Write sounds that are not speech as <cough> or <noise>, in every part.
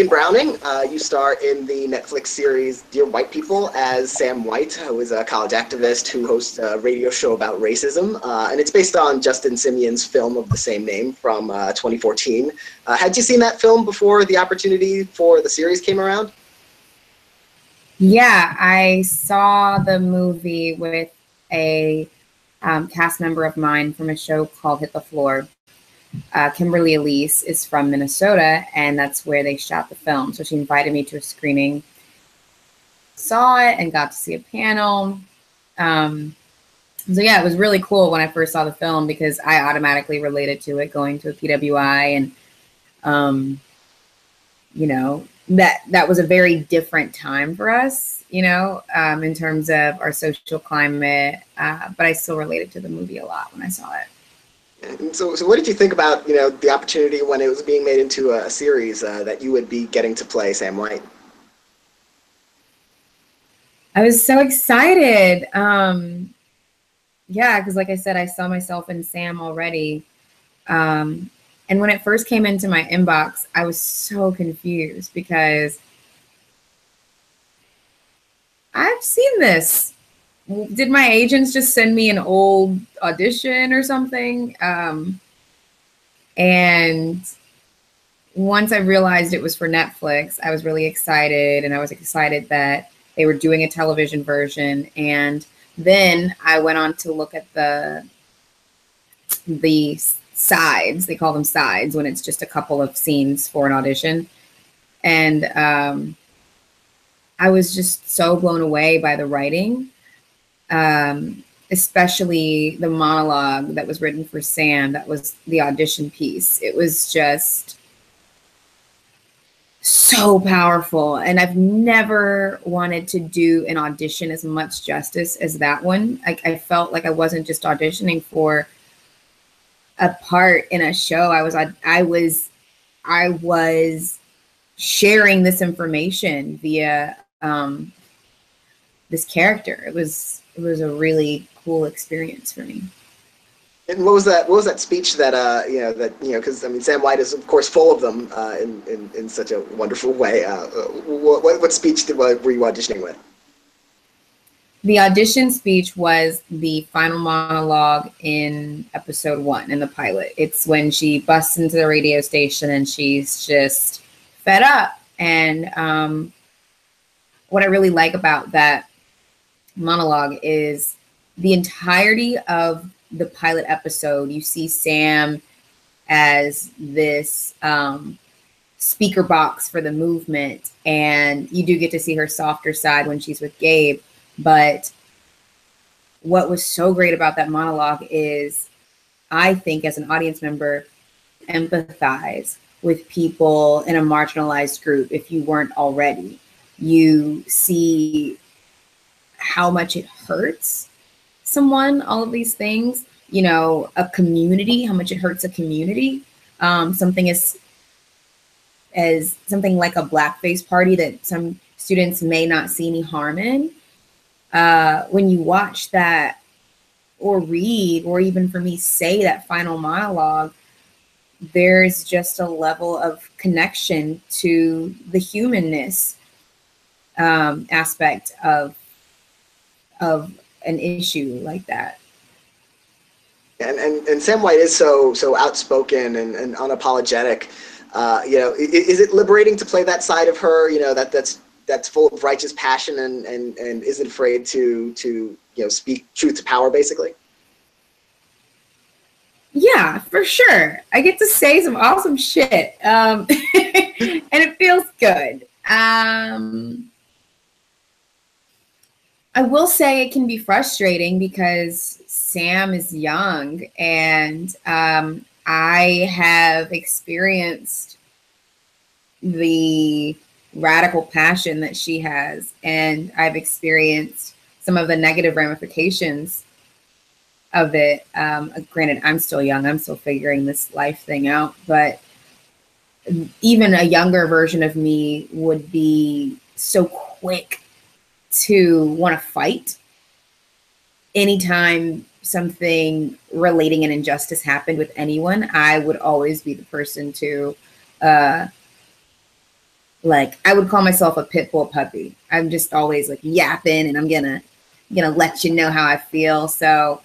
Logan Browning. Uh, you star in the Netflix series Dear White People as Sam White, who is a college activist who hosts a radio show about racism. Uh, and it's based on Justin Simien's film of the same name from uh, 2014. Uh, had you seen that film before the opportunity for the series came around? Yeah, I saw the movie with a um, cast member of mine from a show called Hit the Floor. Uh, Kimberly Elise is from Minnesota, and that's where they shot the film. So she invited me to a screening, saw it, and got to see a panel. Um, so yeah, it was really cool when I first saw the film because I automatically related to it going to a PWI, and um, you know that that was a very different time for us you know, um, in terms of our social climate. Uh, but I still related to the movie a lot when I saw it. And so, so what did you think about you know the opportunity when it was being made into a series uh, that you would be getting to play Sam White? I was so excited. Um, yeah, because like I said, I saw myself in Sam already. Um, and when it first came into my inbox, I was so confused because I've seen this. Did my agents just send me an old audition or something? Um, and once I realized it was for Netflix, I was really excited, and I was excited that they were doing a television version. And then I went on to look at the the sides. They call them sides when it's just a couple of scenes for an audition. And um, I was just so blown away by the writing, um, especially the monologue that was written for Sam. That was the audition piece. It was just so powerful. And I've never wanted to do an audition as much justice as that one. I, I felt like I wasn't just auditioning for a part in a show. I was I was I was sharing this information via um, this character. It was it was a really cool experience for me. And what was that? What was that speech that uh, you know that you know? Because I mean, Sam White is of course full of them uh, in, in in such a wonderful way. Uh, what, what speech did were you auditioning with? The audition speech was the final monologue in episode one in the pilot. It's when she busts into the radio station and she's just fed up and um, what I really like about that monologue is the entirety of the pilot episode. You see Sam as this um, speaker box for the movement, and you do get to see her softer side when she's with Gabe. But what was so great about that monologue is, I think, as an audience member, empathize with people in a marginalized group if you weren't already you see how much it hurts someone, all of these things, you know, a community, how much it hurts a community. Um, something as as something like a blackface party that some students may not see any harm in. Uh, when you watch that or read, or even for me, say that final monologue, there's just a level of connection to the humanness um, aspect of of an issue like that. And, and, and Sam White is so so outspoken and, and unapologetic. Uh, you know, is, is it liberating to play that side of her? You know, that that's that's full of righteous passion and and and isn't afraid to to you know speak truth to power, basically. Yeah, for sure. I get to say some awesome shit, um, <laughs> and it feels good. Um, I will say it can be frustrating because Sam is young and um, I have experienced the radical passion that she has, and I've experienced some of the negative ramifications of it. Um, granted, I'm still young, I'm still figuring this life thing out, but even a younger version of me would be so quick to want to fight anytime something relating an injustice happened with anyone, I would always be the person to uh, like I would call myself a pit bull puppy. I'm just always like yapping and I'm gonna gonna let you know how I feel. So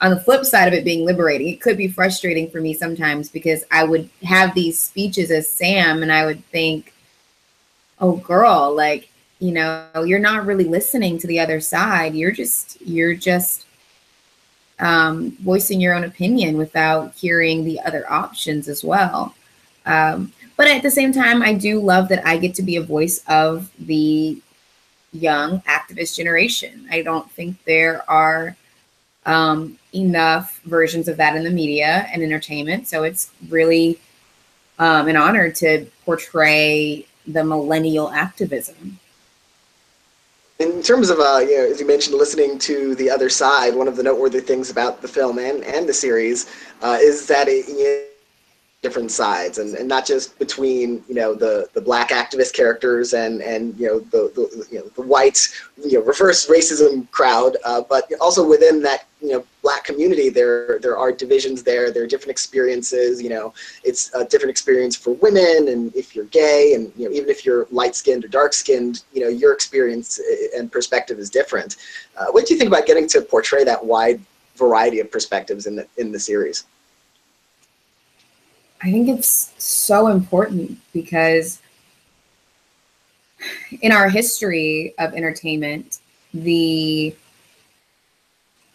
on the flip side of it being liberating, it could be frustrating for me sometimes because I would have these speeches as Sam and I would think, oh girl, like, you know, you're not really listening to the other side. You're just you're just um, voicing your own opinion without hearing the other options as well. Um, but at the same time, I do love that I get to be a voice of the young activist generation. I don't think there are um, enough versions of that in the media and entertainment. So it's really um, an honor to portray the millennial activism. In terms of, uh, you know, as you mentioned, listening to the other side, one of the noteworthy things about the film and, and the series uh, is that it, you know, different sides and, and not just between you know the the black activist characters and and you know the, the you know the white you know reverse racism crowd uh, but also within that you know black community there there are divisions there there are different experiences you know it's a different experience for women and if you're gay and you know even if you're light skinned or dark skinned you know your experience and perspective is different. Uh, what do you think about getting to portray that wide variety of perspectives in the in the series? I think it's so important because in our history of entertainment, the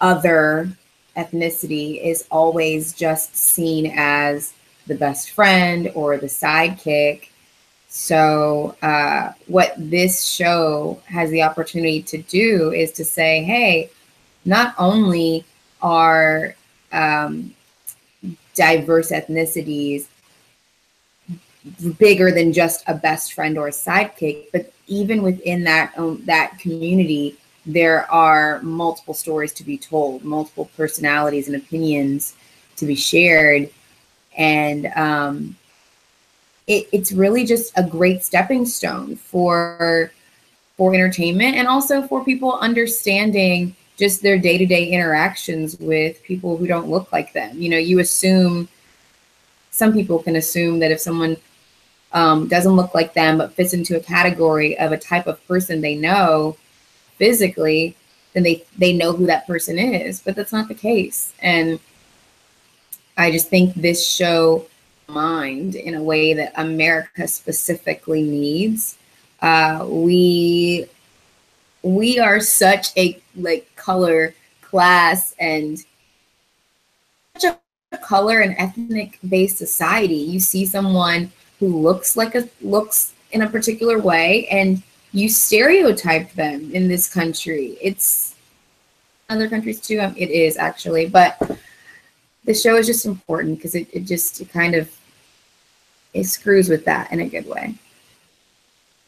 other ethnicity is always just seen as the best friend or the sidekick. So, uh, what this show has the opportunity to do is to say, hey, not only are um, diverse ethnicities bigger than just a best friend or a sidekick but even within that um, that community there are multiple stories to be told multiple personalities and opinions to be shared. And um, it, it's really just a great stepping stone for for entertainment and also for people understanding just their day-to-day interactions with people who don't look like them. You know you assume some people can assume that if someone um, doesn't look like them but fits into a category of a type of person they know physically then they they know who that person is but that's not the case. And i just think this show mind in a way that america specifically needs. Uh, we we are such a like color class and such a color and ethnic based society. You see someone who looks like a looks in a particular way and you stereotype them in this country. It's other countries too um, it is actually but the show is just important because it, it just it kind of it screws with that in a good way.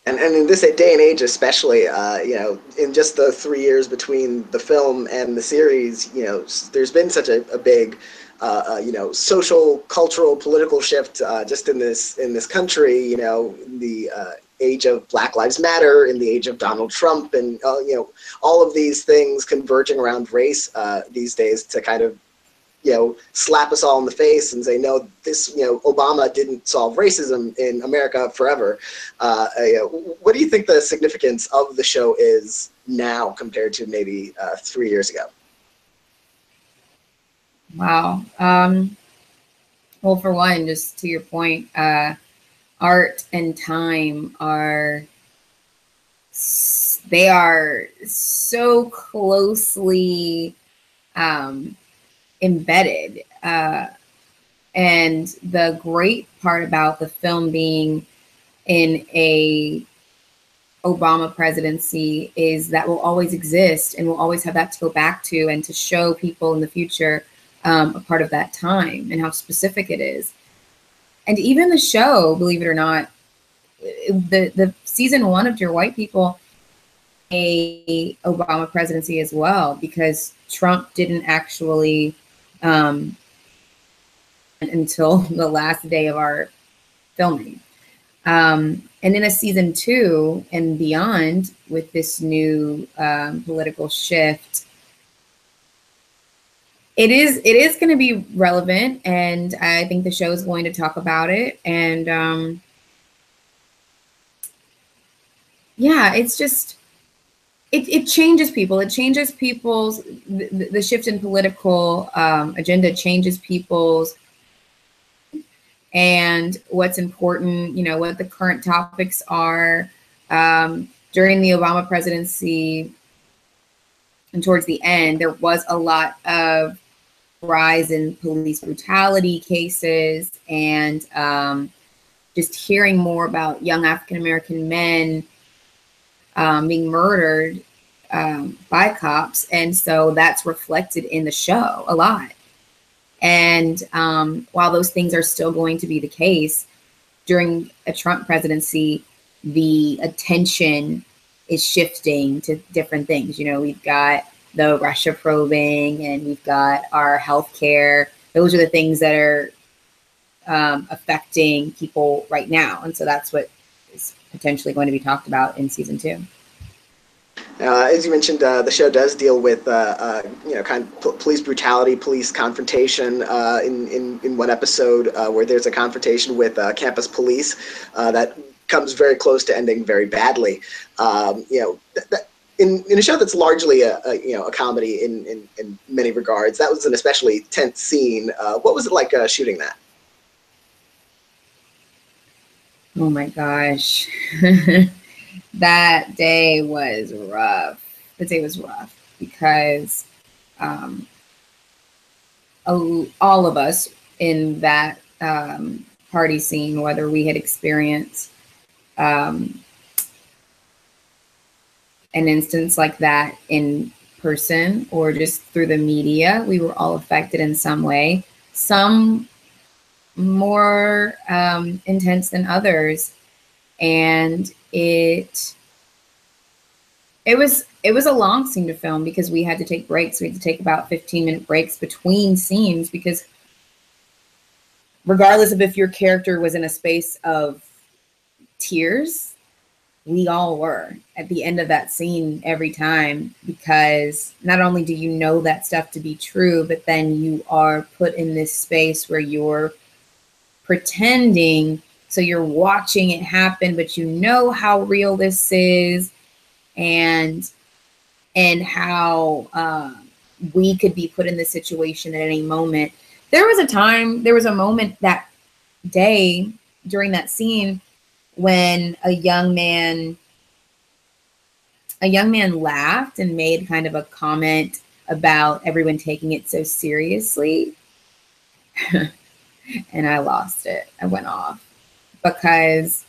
And, and in this day and age especially uh, you know in just the three years between the film and the series you know there's been such a, a big uh, uh, you know social cultural political shift uh, just in this in this country you know the uh, age of black lives matter in the age of donald trump and uh, you know all of these things converging around race uh, these days to kind of you know, slap us all in the face and say, no, this, you know, Obama didn't solve racism in America forever. Uh, you know, what do you think the significance of the show is now compared to maybe uh, three years ago? Wow. Um, well, for one, just to your point, uh, art and time are they are so closely um, embedded. Uh, and the great part about the film being in a Obama presidency is that will always exist and we'll always have that to go back to and to show people in the future um, a part of that time and how specific it is. And even the show, believe it or not, the the season one of Dear White People, a Obama presidency as well because Trump didn't actually um, until <laughs> the last day of our filming. Um, and in a season two and beyond, with this new um, political shift, it is it is going to be relevant, and I think the show is going to talk about it. And um, yeah, it's just it, it changes people. It changes people's the, the shift in political um, agenda changes people's and what's important. You know what the current topics are. Um, during the Obama presidency and towards the end, there was a lot of rise in police brutality cases and um, just hearing more about young African American men um, being murdered um, by cops. And so that's reflected in the show a lot. And um, while those things are still going to be the case during a Trump presidency, the attention is shifting to different things. You know, we've got the Russia probing and we've got our healthcare. Those are the things that are um, affecting people right now. And so that's what is potentially going to be talked about in season two. Uh, as you mentioned, uh, the show does deal with uh, uh you know kind of police brutality, police confrontation. Uh, in in in one episode, uh, where there's a confrontation with campus police that comes very close to ending very badly. Um, you know. Th- in, in a show that's largely a, a, you know a comedy in, in, in many regards, that was an especially tense scene. what was it like shooting that? Oh my gosh. <laughs> that day was rough. The day was rough because um, all of us in that um, party scene, whether we had experienced um, an instance like that in person or just through the media, we were all affected in some way. Some more um, intense than others, and it it was it was a long scene to film because we had to take breaks. We had to take about 15 minute breaks between scenes because regardless of if your character was in a space of tears, we all were at the end of that scene every time because not only do you know that stuff to be true, but then you are put in this space where you're pretending so you're watching it happen, but you know how real this is and and how uh, we could be put in this situation at any moment. There was a time, there was a moment that day during that scene when a young man a young man laughed and made kind of a comment about everyone taking it so seriously. <laughs> and I lost it. I went off because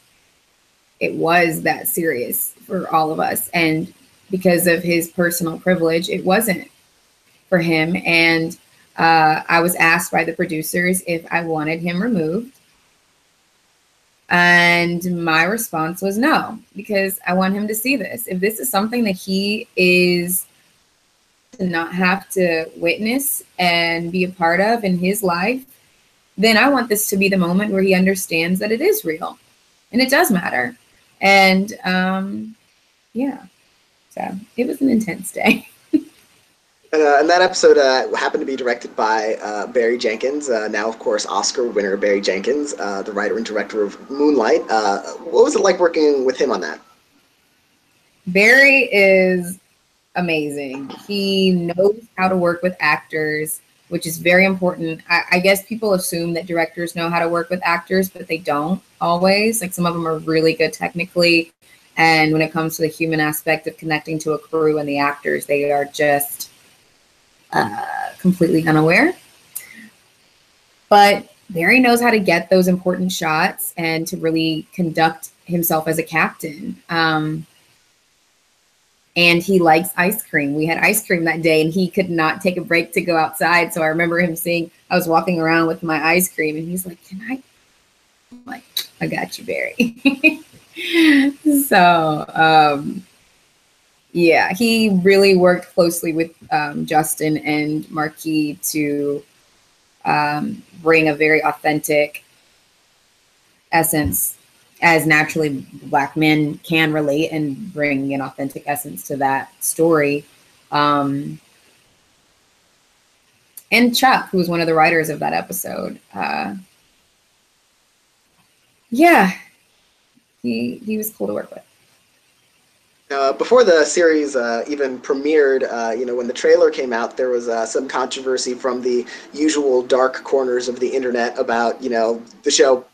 it was that serious for all of us. And because of his personal privilege, it wasn't for him. And uh, I was asked by the producers if I wanted him removed. And my response was no, because I want him to see this. If this is something that he is to not have to witness and be a part of in his life, then I want this to be the moment where he understands that it is real and it does matter. And um, yeah, so it was an intense day. <laughs> Uh, and that episode uh, happened to be directed by uh, Barry Jenkins, uh, now, of course, Oscar winner Barry Jenkins, uh, the writer and director of Moonlight. Uh, what was it like working with him on that? Barry is amazing. He knows how to work with actors which is very important. I, I, guess people assume that directors know how to work with actors, but they don't always. Like some of them are really good technically. And when it comes to the human aspect of connecting to a crew and the actors, they are just uh, completely unaware. But Barry knows how to get those important shots and to really conduct himself as a captain. Um, and he likes ice cream. We had ice cream that day and he could not take a break to go outside. So I remember him saying, I was walking around with my ice cream and he's like, Can I? I'm like, I got you, Barry. <laughs> so, um, yeah, he really worked closely with um, Justin and Marquis to um, bring a very authentic essence as naturally black men can relate and bring an authentic essence to that story. Um, and Chuck, who was one of the writers of that episode, uh, yeah, he he was cool to work with. Uh, before the series uh, even premiered, uh, you know, when the trailer came out, there was uh, some controversy from the usual dark corners of the internet about, you know, the show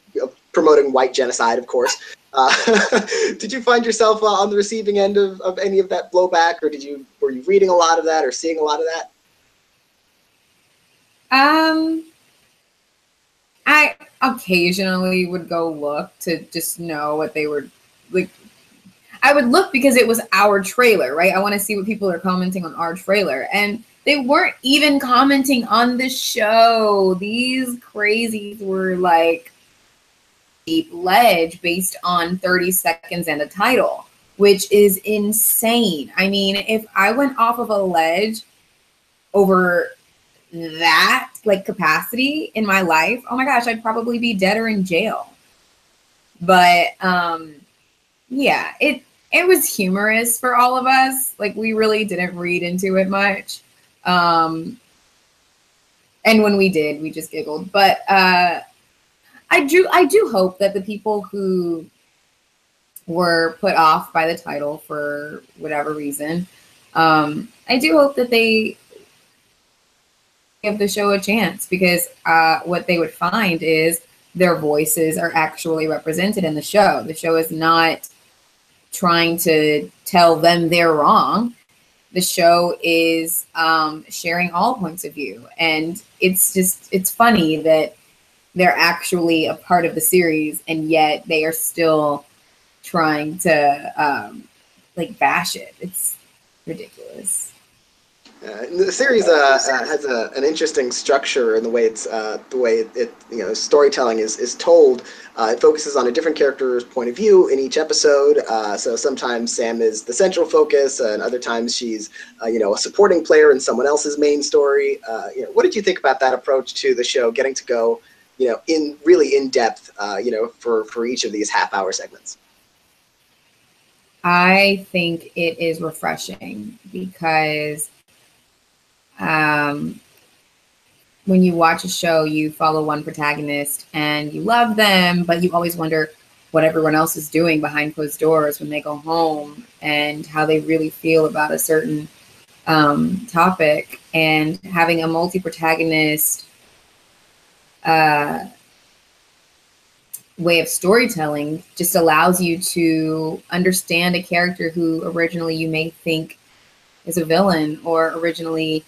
promoting white genocide, of course. <laughs> Uh, <laughs> did you find yourself uh, on the receiving end of, of any of that blowback, or did you were you reading a lot of that, or seeing a lot of that? Um, I occasionally would go look to just know what they were like I would look because it was our trailer, right? I want to see what people are commenting on our trailer. And they weren't even commenting on the show. These crazies were like deep ledge based on 30 seconds and a title, which is insane. I mean, if I went off of a ledge over that like capacity in my life, oh my gosh, I'd probably be dead or in jail. But um yeah, it it was humorous for all of us. Like we really didn't read into it much. Um, and when we did, we just giggled. But uh, I do I do hope that the people who were put off by the title for whatever reason, um, I do hope that they give the show a chance because uh, what they would find is their voices are actually represented in the show. The show is not trying to tell them they're wrong. The show is um, sharing all points of view. And it's just, it's funny that they're actually a part of the series and yet they are still trying to um, like bash it. It's ridiculous. Uh, the series uh, uh, has a, an interesting structure in the way it's uh, the way it, it, you know storytelling is is told. Uh, it focuses on a different character's point of view in each episode. Uh, so sometimes Sam is the central focus, and other times she's you know a supporting player in someone else's main story. you know, what did you think about that approach to the show? Getting to go you know in really in depth you know for for each of these half hour segments. I think it is refreshing because um, when you watch a show, you follow one protagonist and you love them, but you always wonder what everyone else is doing behind closed doors when they go home and how they really feel about a certain um, topic. And having a multi protagonist uh, way of storytelling just allows you to understand a character who originally you may think is a villain or originally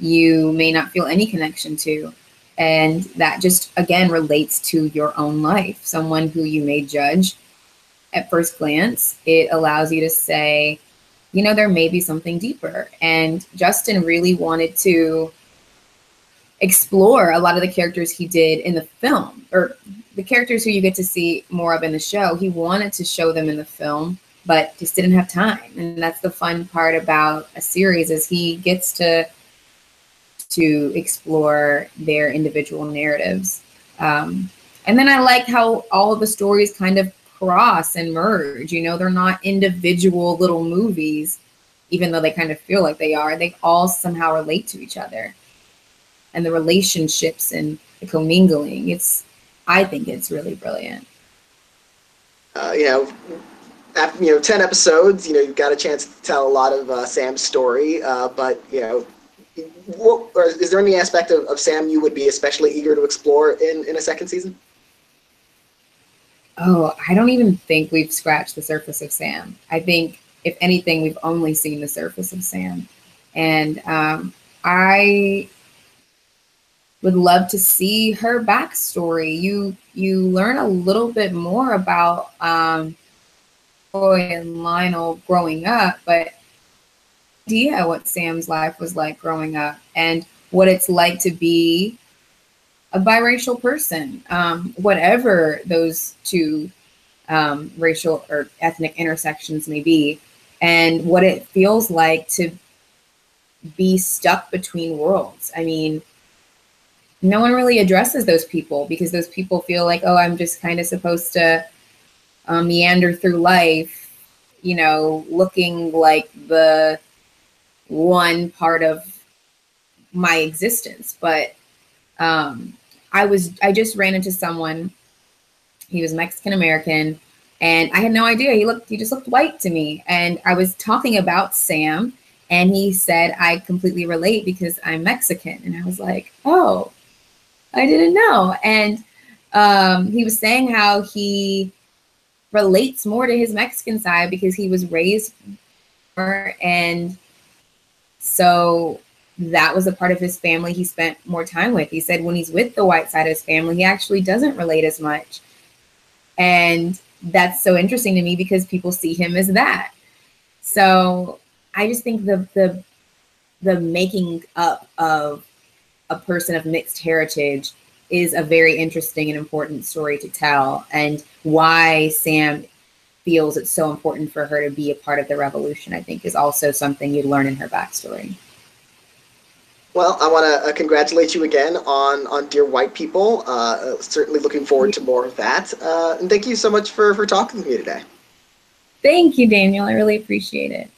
you may not feel any connection to. And that just, again, relates to your own life. Someone who you may judge at first glance, it allows you to say, you know, there may be something deeper. And Justin really wanted to explore a lot of the characters he did in the film, or the characters who you get to see more of in the show. He wanted to show them in the film, but just didn't have time. And that's the fun part about a series is he gets to to explore their individual narratives. Um, and then I like how all of the stories kind of cross and merge. You know, they're not individual little movies, even though they kind of feel like they are. They all somehow relate to each other. And the relationships and the commingling, it's, I think it's really brilliant. Uh, you know, after, you know, 10 episodes, you know, you've got a chance to tell a lot of uh, Sam's story, uh, but, you know, is there any aspect of, of Sam you would be especially eager to explore in, in a second season? Oh, I don't even think we've scratched the surface of Sam. I think, if anything, we've only seen the surface of Sam. And um, I would love to see her backstory. You you learn a little bit more about um, and Lionel growing up, but idea what Sam's life was like growing up and what it's like to be a biracial person, um, whatever those two um, racial or ethnic intersections may be, and what it feels like to be stuck between worlds. I mean, no one really addresses those people because those people feel like, oh, I'm just kind of supposed to um, meander through life, you know, looking like the one part of my existence. But um, I was I just ran into someone. He was Mexican American, And I had no idea. He looked, he just looked white to me. And I was talking about Sam, and he said, I completely relate because I'm Mexican. And I was like, oh, I didn't know. And um, he was saying how he relates more to his Mexican side because he was raised and so that was a part of his family he spent more time with. He said when he's with the white side of his family, he actually doesn't relate as much. And that's so interesting to me because people see him as that. So I just think the the the making up of a person of mixed heritage is a very interesting and important story to tell and why Sam feels it's so important for her to be a part of the revolution, I think is also something you learn in her backstory. Well, I want to uh, congratulate you again on on Dear White People. Uh, certainly looking forward to more of that. Uh, and thank you so much for for talking to me today. Thank you, Daniel. I really appreciate it.